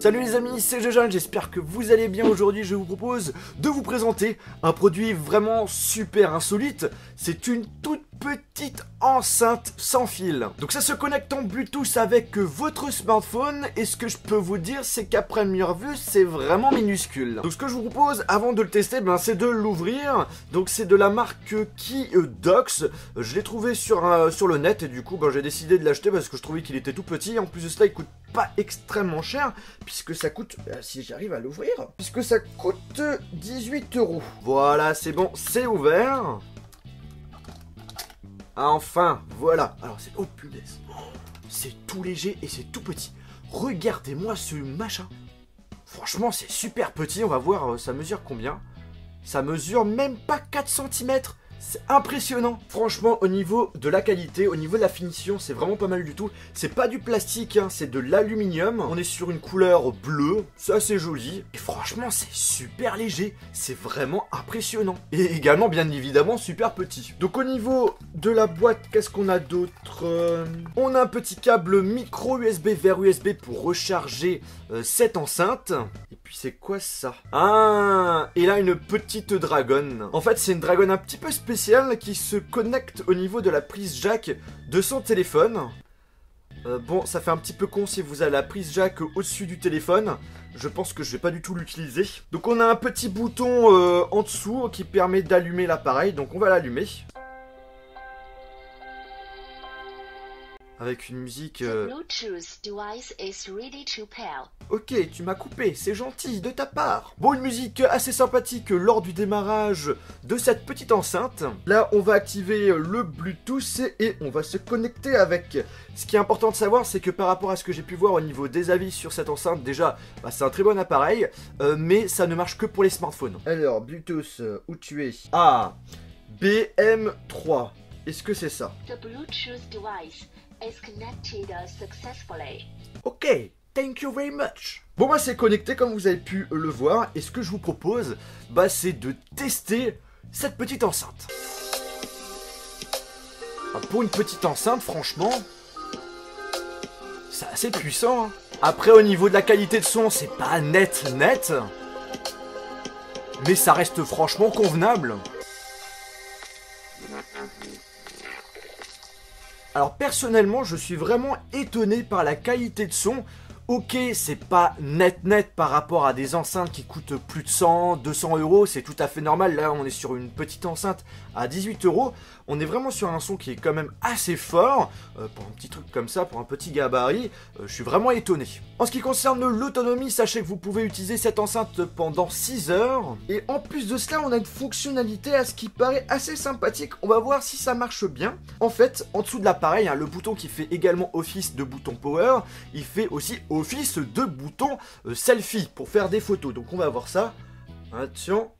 Salut les amis, c'est Jojan, j'espère que vous allez bien. Aujourd'hui, je vous propose de vous présenter un produit vraiment super insolite. C'est une toute petite enceinte sans fil. Donc ça se connecte en Bluetooth avec votre smartphone et ce que je peux vous dire c'est qu'après meilleure vue c'est vraiment minuscule. Donc ce que je vous propose avant de le tester ben, c'est de l'ouvrir. Donc c'est de la marque Keydox. Je l'ai trouvé sur, euh, sur le net et du coup ben, j'ai décidé de l'acheter parce que je trouvais qu'il était tout petit. En plus de cela il coûte pas extrêmement cher puisque ça coûte, ben, si j'arrive à l'ouvrir, puisque ça coûte 18 euros. Voilà c'est bon, c'est ouvert. Enfin, voilà. Alors c'est... Oh punaise. C'est tout léger et c'est tout petit. Regardez-moi ce machin. Franchement, c'est super petit. On va voir, euh, ça mesure combien? Ça mesure même pas 4 cm. C'est impressionnant. Franchement, au niveau de la qualité, au niveau de la finition, c'est vraiment pas mal du tout. C'est pas du plastique, hein, c'est de l'aluminium. On est sur une couleur bleue, c'est assez joli. Et franchement, c'est super léger. C'est vraiment impressionnant. Et également, bien évidemment, super petit. Donc au niveau de la boîte, qu'est-ce qu'on a d'autre euh, On a un petit câble micro USB vers USB pour recharger euh, cette enceinte. Et puis c'est quoi ça? Ah Et là, une petite dragonne. En fait, c'est une dragonne un petit peu spéciale qui se connecte au niveau de la prise jack de son téléphone. Euh, bon, ça fait un petit peu con si vous avez la prise jack au-dessus du téléphone. Je pense que je vais pas du tout l'utiliser. Donc on a un petit bouton euh, en dessous qui permet d'allumer l'appareil. Donc on va l'allumer. Avec une musique... Euh, ok, tu m'as coupé, c'est gentil de ta part. Bon, une musique assez sympathique lors du démarrage de cette petite enceinte. Là, on va activer le Bluetooth et on va se connecter avec. Ce qui est important de savoir, c'est que par rapport à ce que j'ai pu voir au niveau des avis sur cette enceinte, déjà, bah, c'est un très bon appareil, euh, mais ça ne marche que pour les smartphones. Alors, Bluetooth, euh, où tu es? Ah, BM3. Est-ce que c'est ça? Ok, thank you very much. Bon bah c'est connecté comme vous avez pu le voir et ce que je vous propose bah c'est de tester cette petite enceinte. Ah, pour une petite enceinte franchement c'est assez puissant. Hein. Après au niveau de la qualité de son c'est pas net net mais ça reste franchement convenable. Alors personnellement, je suis vraiment étonné par la qualité de son. Ok, c'est pas net net par rapport à des enceintes qui coûtent plus de 100, 200 euros, c'est tout à fait normal. Là, on est sur une petite enceinte à 18 euros. On est vraiment sur un son qui est quand même assez fort. Euh, pour un petit truc comme ça, pour un petit gabarit, euh, je suis vraiment étonné. En ce qui concerne l'autonomie, sachez que vous pouvez utiliser cette enceinte pendant 6 heures. Et en plus de cela, on a une fonctionnalité à ce qui paraît assez sympathique. On va voir si ça marche bien. En fait, en dessous de l'appareil, hein, le bouton qui fait également office de bouton power, il fait aussi office de bouton euh, selfie pour faire des photos. Donc on va voir ça. Attention.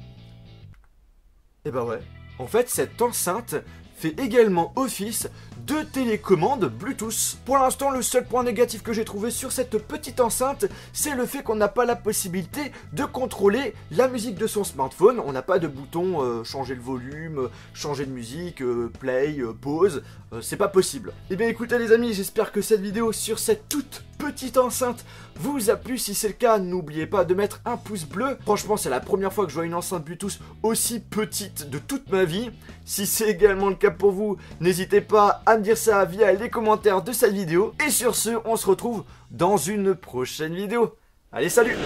Et bah ouais. En fait, cette enceinte fait également office de télécommande Bluetooth. Pour l'instant, le seul point négatif que j'ai trouvé sur cette petite enceinte, c'est le fait qu'on n'a pas la possibilité de contrôler la musique de son smartphone. On n'a pas de bouton euh, changer le volume, changer de musique, euh, play, pause. c'est pas possible. Eh bien écoutez les amis, j'espère que cette vidéo sur cette toute petite enceinte vous a plu. Si c'est le cas, n'oubliez pas de mettre un pouce bleu. Franchement, c'est la première fois que je vois une enceinte Bluetooth aussi petite de toute ma vie. Si c'est également le cas pour vous, n'hésitez pas à dire ça via les commentaires de cette vidéo. Et sur ce, on se retrouve dans une prochaine vidéo. Allez, salut